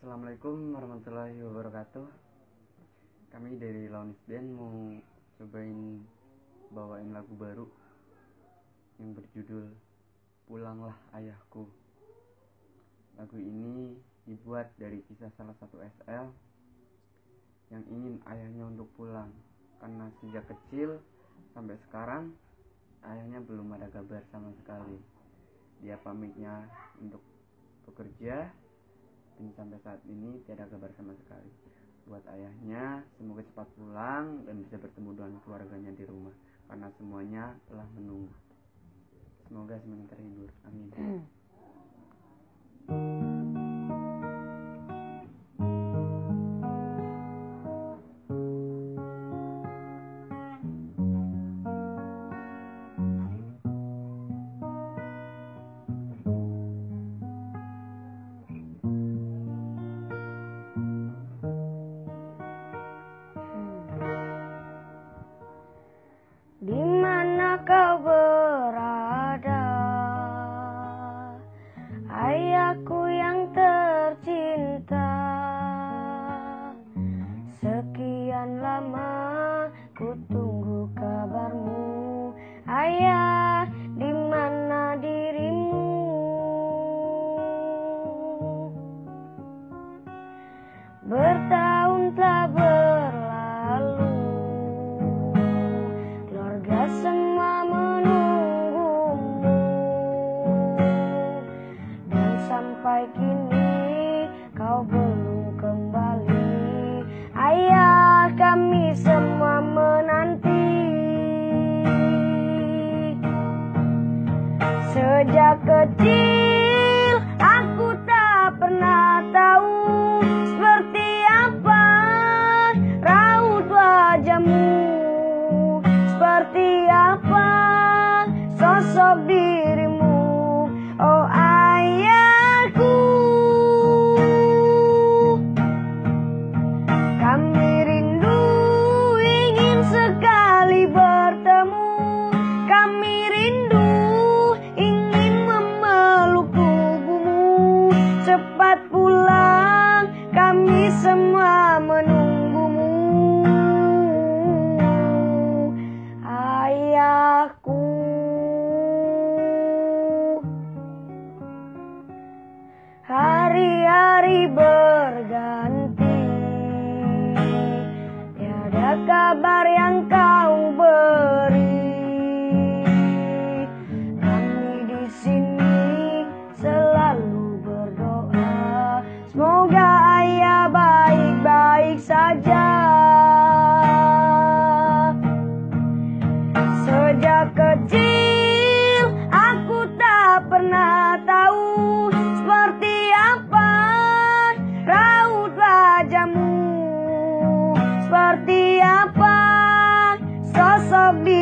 Assalamualaikum warahmatullahi wabarakatuh. Kami dari Launis Band mau cobain bawain lagu baru Yang berjudul Pulanglah Ayahku. Lagu ini dibuat dari kisah salah satu SL Yang ingin ayahnya untuk pulang. Karena sejak kecil sampai sekarang Ayahnya belum ada kabar sama sekali. Dia pamitnya untuk bekerja dan sampai saat ini tiada kabar sama sekali. Buat ayahnya, semoga cepat pulang dan bisa bertemu dengan keluarganya di rumah, karena semuanya telah menunggu. Semoga semakin terhibur. Amin. Sampai kini kau belum kembali. Ayah kami semua menanti. Sejak kecil ingin me. be